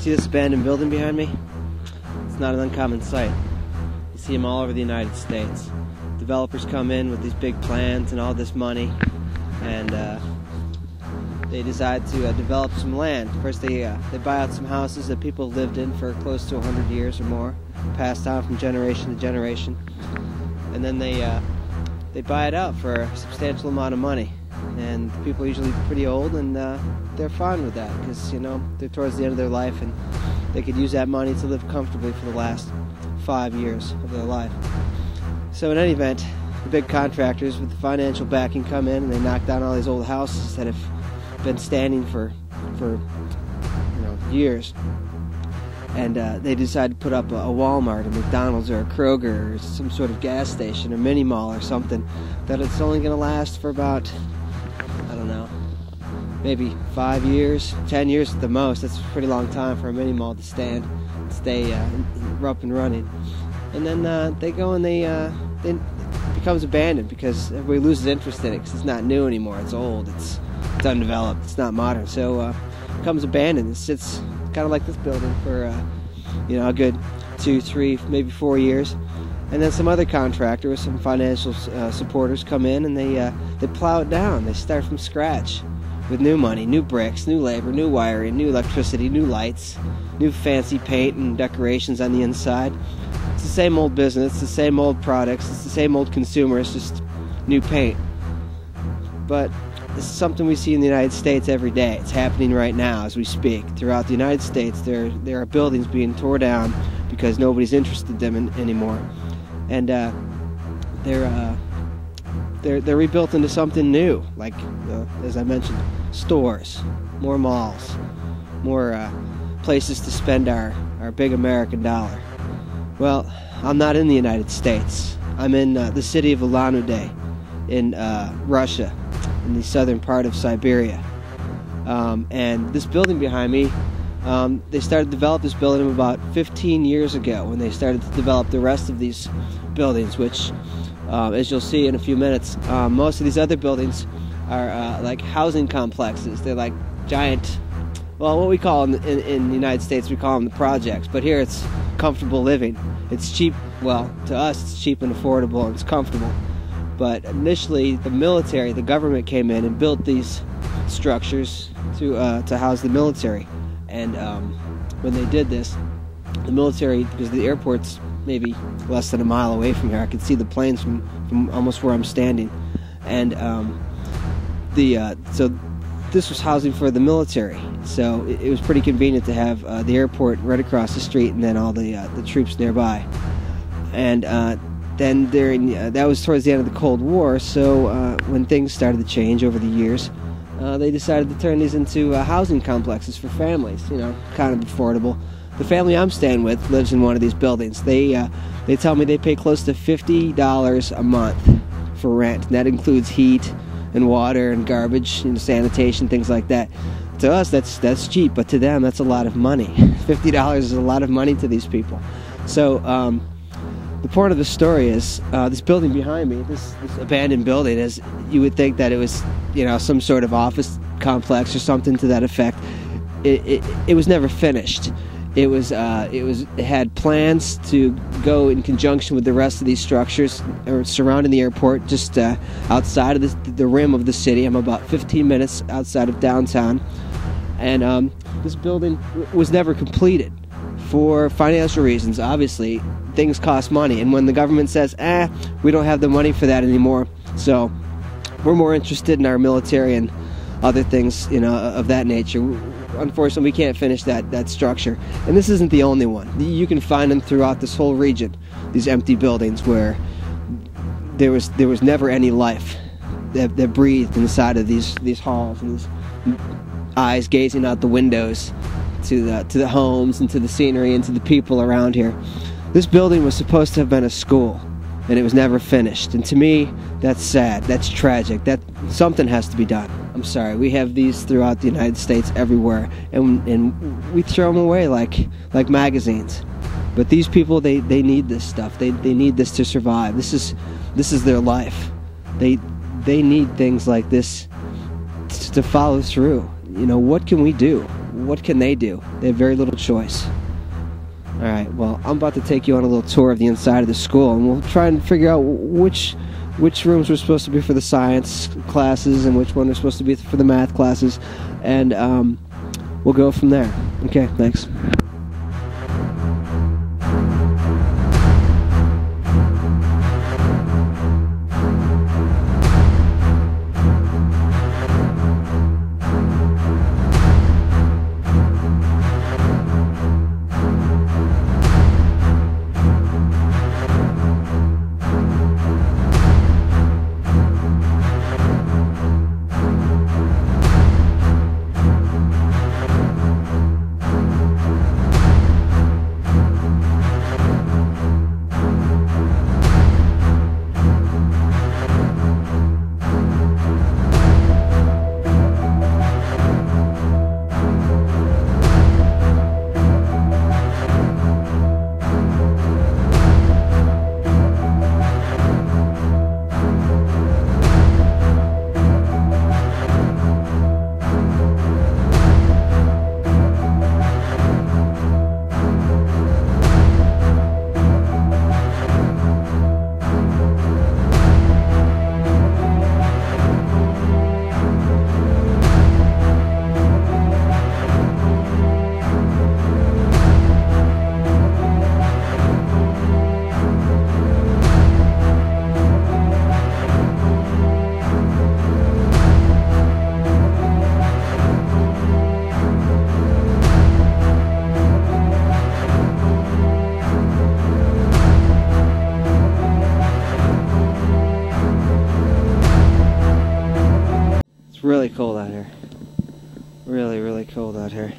See this abandoned building behind me? It's not an uncommon sight. You see them all over the United States. Developers come in with these big plans and all this money, and uh, they decide to uh, develop some land. First, they uh, they buy out some houses that people lived in for close to 100 years or more, passed down from generation to generation, and then they uh, they buy it out for a substantial amount of money. And people are usually pretty old, and uh, they're fine with that because you know they're towards the end of their life, and they could use that money to live comfortably for the last five years of their life. So, in any event, the big contractors with the financial backing come in and they knock down all these old houses that have been standing for for you know years. And uh, they decide to put up a, a, Walmart, a McDonald's, or a Kroger, or some sort of gas station, a mini mall, or something that it's only going to last for about maybe five years, ten years at the most. That's a pretty long time for a mini mall to stand, stay uh, up and running. And then uh, they go and they uh, it becomes abandoned because everybody loses interest in it because it's not new anymore. It's old. It's it's undeveloped. It's not modern. So uh, it becomes abandoned. It sits kind of like this building for uh, you know a good two, three, maybe four years, and then some other contractors, some financial uh, supporters come in and they uh, they plow it down. They start from scratch with new money, new bricks, new labor, new wiring, new electricity, new lights, new fancy paint and decorations on the inside. It's the same old business, it's the same old products, it's the same old consumer, it's just new paint. But this is something we see in the United States every day. It's happening right now as we speak. Throughout the United States, there there are buildings being torn down because nobody's interested in them in, anymore, and uh, they're uh, they're they're rebuilt into something new. Like uh, as I mentioned, stores, more malls, more uh, places to spend our our big American dollar. Well, I'm not in the United States. I'm in uh, the city of Ulan-Ude in uh, Russia in the southern part of Siberia. Um, and this building behind me, um, they started to develop this building about 15 years ago when they started to develop the rest of these buildings, which, uh, as you'll see in a few minutes, uh, most of these other buildings are uh, like housing complexes. They're like giant, well, what we call in, in, in the United States, we call them the projects, but here it's comfortable living. It's cheap, well, to us, it's cheap and affordable and it's comfortable. But initially, the military, the government came in and built these structures to uh, to house the military. And um, when they did this, the military, because the airport's maybe less than a mile away from here, I could see the planes from, from almost where I'm standing. And um, the uh, so this was housing for the military, so it, it was pretty convenient to have uh, the airport right across the street and then all the uh, the troops nearby. And uh, then during uh, that was towards the end of the Cold War. So uh, when things started to change over the years, they decided to turn these into housing complexes for families. You know, kind of affordable. The family I'm staying with lives in one of these buildings. They uh, they tell me they pay close to fifty dollars a month for rent. And that includes heat and water and garbage and sanitation, things like that. To us, that's that's cheap, but to them, that's a lot of money. Fifty dollars is a lot of money to these people. So. Um, the point of the story is uh, this building behind me, this, this, abandoned building, is you would think that it was, you know, some sort of office complex or something to that effect. It, it, it was never finished. It was uh, it was it had plans to go in conjunction with the rest of these structures surrounding the airport, just uh, outside of the, the rim of the city. I'm about 15 minutes outside of downtown, and um, this building was never completed for financial reasons. Obviously, things cost money, and when the government says, "eh, we don't have the money for that anymore," so we're more interested in our military and other things, you know, of that nature. Unfortunately, we can't finish that that structure, and this isn't the only one. You can find them throughout this whole region. These empty buildings where there was there was never any life that, that breathed inside of these these halls and these eyes gazing out the windows to the to the homes and to the scenery and to the people around here. This building was supposed to have been a school, and it was never finished. And to me, that's sad. That's tragic. That something has to be done. I'm sorry. We have these throughout the United States everywhere, and and we throw them away like like magazines. But these people, they, they need this stuff. They, they need this to survive. This is this is their life. They they need things like this to follow through. You know, what can we do? what can they do? They have very little choice. All right. Well, I'm about to take you on a little tour of the inside of the school, and we'll try and figure out which which rooms were supposed to be for the science classes and which one are supposed to be for the math classes, and um, we'll go from there. Okay. Thanks. It's really cold out here. Really, really cold out here.